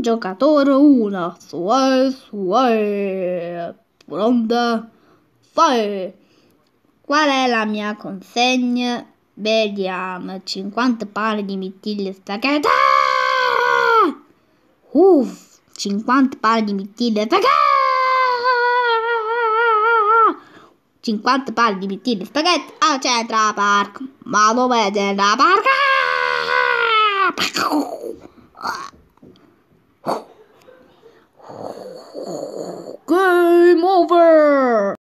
Giocatore 1, suoi, suoi, pronta, fai. Qual è la mia consegna? Vediamo, 50 pale di mirtilli spaghetti. Uff, 50 pale di mirtilli spaghetti. 50 pale di mirtilli spaghetti a Central Park. Ma dov'è la barca? 呼呼呼呼呼